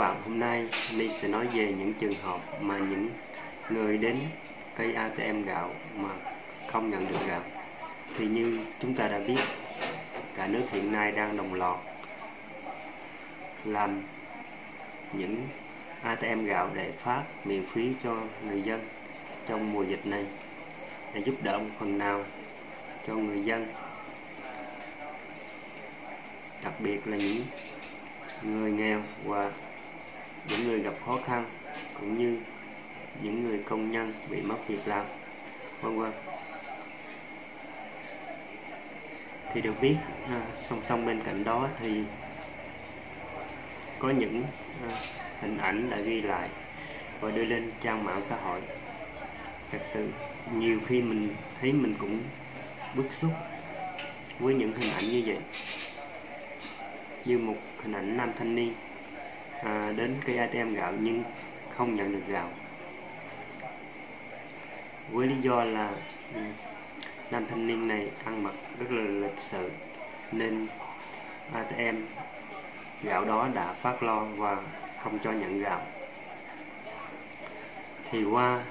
Bạn, hôm nay Ly sẽ nói về những trường hợp mà những người đến cây ATM gạo mà không nhận được gạo. Thì như chúng ta đã biết, cả nước hiện nay đang đồng loạt làm những ATM gạo để phát miễn phí cho người dân trong mùa dịch này để giúp đỡ một phần nào cho người dân đặc biệt là những người nghèo và những người gặp khó khăn cũng như những người công nhân bị mất việc làm vân vân. Thì được biết à, song song bên cạnh đó thì có những à, hình ảnh đã ghi lại và đưa lên trang mạng xã hội. Thật sự nhiều khi mình thấy mình cũng bức xúc với những hình ảnh như vậy. Như một hình ảnh nam thanh niên à, đến cây ATM gạo nhưng không nhận được gạo. Với lý do là ừ, nam thanh niên này ăn mặc rất là lịch sự nên ATM gạo đó đã phát lo và không cho nhận gạo. Thì qua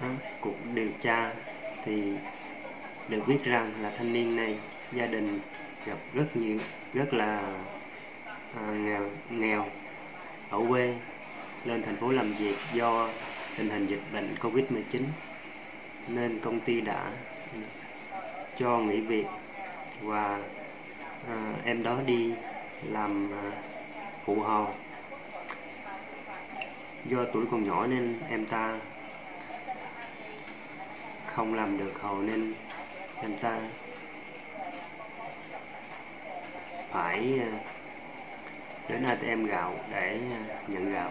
á, cuộc điều tra thì được biết rằng là thanh niên này gia đình gặp rất nhiều rất là à, nghèo nghèo ở quê lên thành phố làm việc do tình hình dịch bệnh Covid-19 nên công ty đã cho nghỉ việc và à, em đó đi làm à, phụ hồ. Do tuổi còn nhỏ nên em ta không làm được hồ nên em ta phải à, đến ATM gạo để nhận gạo.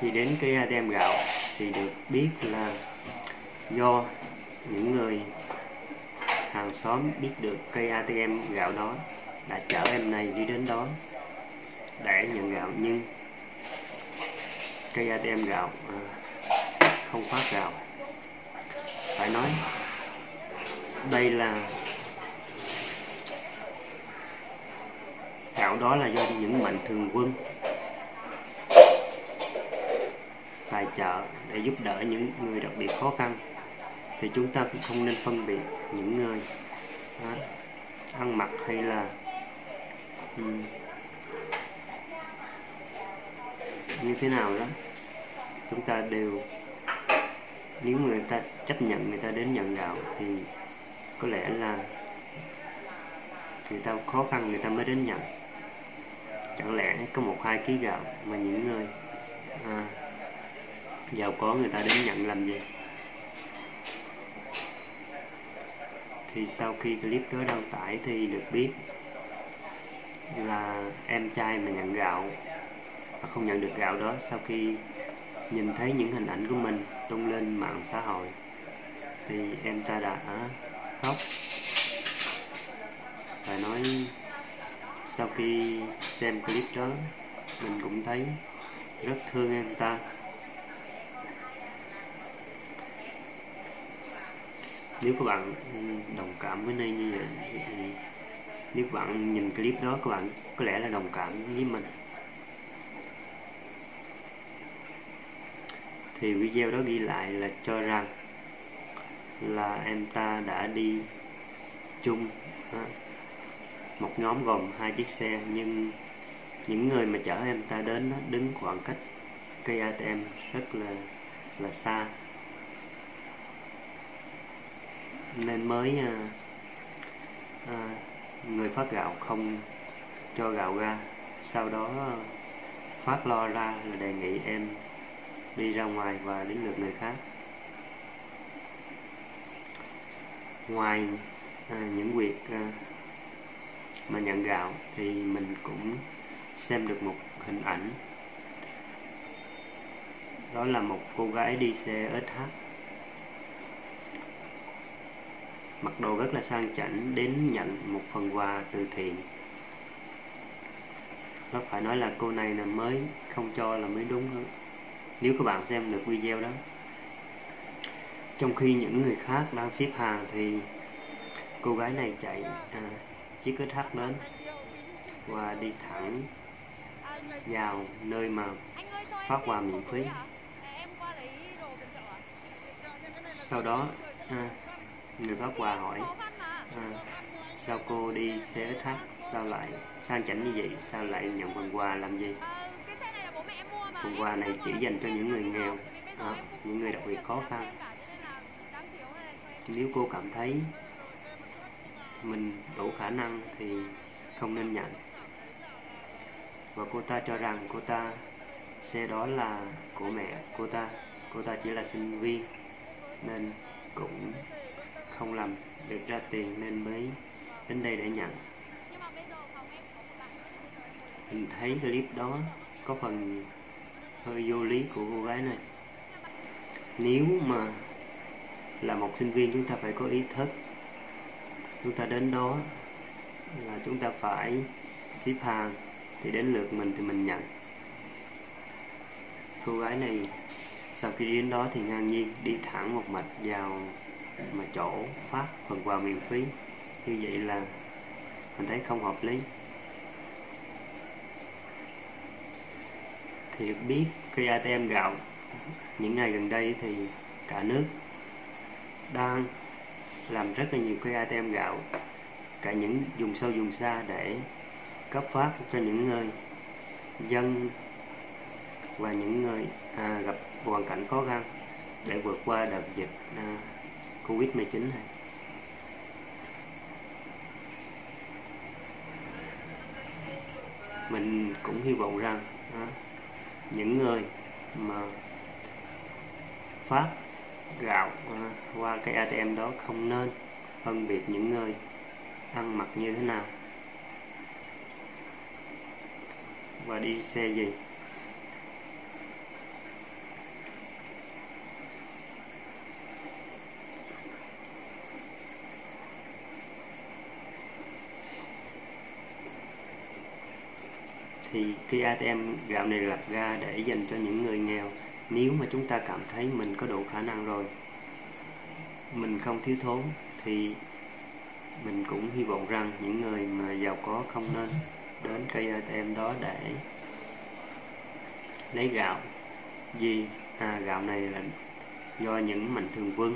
Thì đến cái ATM gạo thì được biết là do những người hàng xóm biết được cây ATM gạo đó đã chở em này đi đến đó để nhận gạo. Nhưng cây ATM gạo à, không phát gạo. Phải nói, đây là gạo đó là do những mạnh thường quân. Tài trợ để giúp đỡ những người đặc biệt khó khăn. Thì chúng ta cũng không nên phân biệt những người đó, ăn mặc hay là um, như thế nào đó. Chúng ta đều nếu người ta chấp nhận người ta đến nhận gạo thì có lẽ là người ta khó khăn người ta mới đến nhận chẳng lẽ có một hai ký gạo mà những người à, giàu có người ta đến nhận làm gì? Thì sau khi clip đó đăng tải thì được biết là em trai mà nhận gạo và không nhận được gạo đó sau khi nhìn thấy những hình ảnh của mình tung lên mạng xã hội thì em ta đã khóc và nói sau khi xem clip đó, mình cũng thấy rất thương em ta. Nếu các bạn ừ, đồng cảm với Nay như vậy, thì nếu các bạn nhìn clip đó, các bạn có lẽ là đồng cảm với mình. Thì video đó ghi lại là cho rằng là em ta đã đi chung à, một nhóm gồm hai chiếc xe nhưng những người mà chở em ta đến đứng khoảng cách cây ATM rất là là xa. Nên mới à, à, người phát gạo không cho gạo ra. Sau đó à, phát lo ra là đề nghị em đi ra ngoài và đến lượt người khác. Ngoài à, những việc à, mà nhận gạo thì mình cũng xem được một hình ảnh. Đó là một cô gái đi xe SH mặc đồ rất là sang chảnh đến nhận một phần quà từ thiện. Nó phải nói là cô này là mới không cho là mới đúng hơn nếu các bạn xem được video đó. Trong khi những người khác đang xếp hàng thì cô gái này chạy à, chiếc SH đến và đi thẳng vào nơi mà phát quà miễn phí. sau đó à, người phát quà hỏi à, sao cô đi xe SH sao lại sang chảnh như vậy sao lại nhận phần quà làm gì phần quà này chỉ dành cho những người nghèo à, những người đặc biệt khó khăn nếu cô cảm thấy mình đủ khả năng thì không nên nhận. Và cô ta cho rằng cô ta xe đó là của mẹ cô ta. Cô ta chỉ là sinh viên nên cũng không làm được ra tiền nên mới đến đây để nhận. Mình thấy clip đó có phần hơi vô lý của cô gái này. Nếu mà là một sinh viên, chúng ta phải có ý thức chúng ta đến đó là chúng ta phải xếp hàng. Thì đến lượt mình thì mình nhận. Cô gái này sau khi đến đó thì ngang nhiên đi thẳng một mạch vào mà chỗ phát phần quà miễn phí. Như vậy là mình thấy không hợp lý. Thì được biết cây ATM gạo, những ngày gần đây thì cả nước đang làm rất là nhiều cây ATM gạo cả những vùng sâu vùng xa để cấp phát cho những người dân và những người à, gặp hoàn cảnh khó khăn để vượt qua đợt dịch à, Covid-19 này. Mình cũng hy vọng rằng à, những người mà phát gạo à, qua cái ATM đó không nên phân biệt những người ăn mặc như thế nào. Và đi xe gì? Thì cái ATM gạo này lập ra để dành cho những người nghèo nếu mà chúng ta cảm thấy mình có đủ khả năng rồi mình không thiếu thốn thì mình cũng hy vọng rằng những người mà giàu có không nên đến cây ATM đó để lấy gạo. Vì à, gạo này là do những mạnh thường quân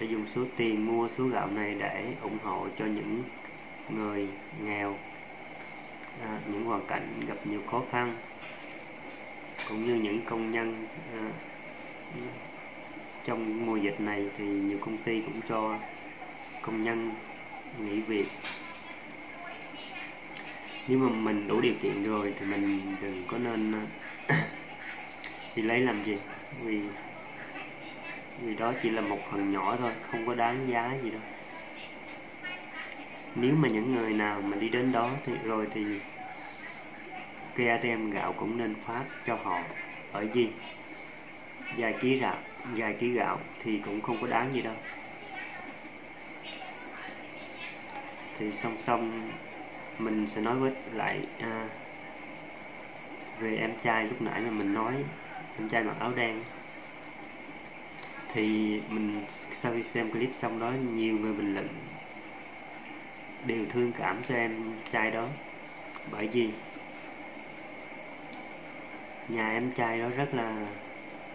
để dùng số tiền mua số gạo này để ủng hộ cho những người nghèo. À, những hoàn cảnh gặp nhiều khó khăn cũng như những công nhân à, trong mùa dịch này thì nhiều công ty cũng cho công nhân nghỉ việc. Nếu mà mình đủ điều kiện rồi thì mình đừng có nên ờ, đi lấy làm gì. Vì vì đó chỉ là một phần nhỏ thôi không có đáng giá gì đâu. Nếu mà những người nào mà đi đến đó thì rồi thì cây ATM gạo cũng nên phát cho họ. Ở gì vài ký gạo vài ký gạo thì cũng không có đáng gì đâu. Thì song song mình sẽ nói với lại à, về em trai lúc nãy mà mình nói em trai mặc áo đen. Thì mình sau khi xem clip xong đó nhiều người bình luận đều thương cảm cho em trai đó. Bởi vì nhà em trai đó rất là,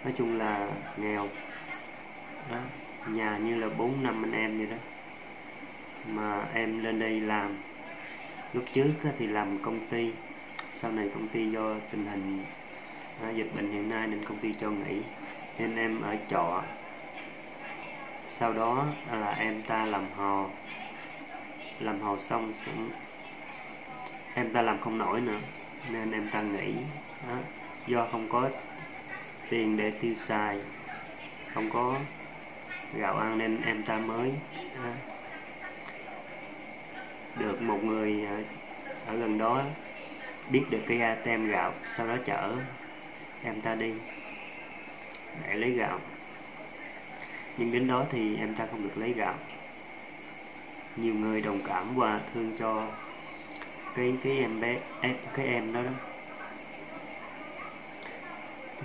nói chung là nghèo. Đó, nhà như là bốn năm anh em vậy đó. Mà em lên đây làm, lúc trước thì làm công ty, sau này công ty do tình hình à, dịch bệnh hiện nay nên công ty cho nghỉ. Nên em ở trọ. Sau đó là em ta làm hò. Làm hò xong sẽ em ta làm không nổi nữa, nên em ta nghỉ. Đó do không có tiền để tiêu xài không có gạo ăn nên em ta mới à, được một người ở, ở gần đó biết được cái ATM gạo sau đó chở em ta đi để lấy gạo. Nhưng đến đó thì em ta không được lấy gạo. Nhiều người đồng cảm và thương cho cái cái em bé cái em đó đó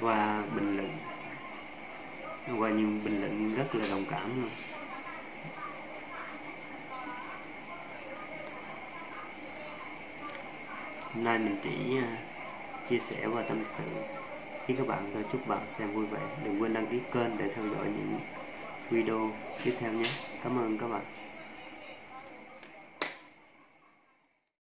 qua bình luận. Qua nhiều bình luận rất là đồng cảm luôn. Hôm nay mình chỉ à, chia sẻ và tâm sự. Với các bạn thôi chúc bạn xem vui vẻ. Đừng quên đăng ký kênh để theo dõi những video tiếp theo nhé. Cảm ơn các bạn.